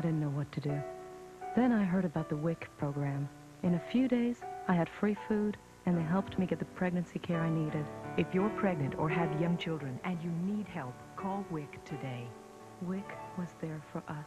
I didn't know what to do. Then I heard about the WIC program. In a few days, I had free food, and they helped me get the pregnancy care I needed. If you're pregnant or have young children and you need help, call WIC today. WIC was there for us.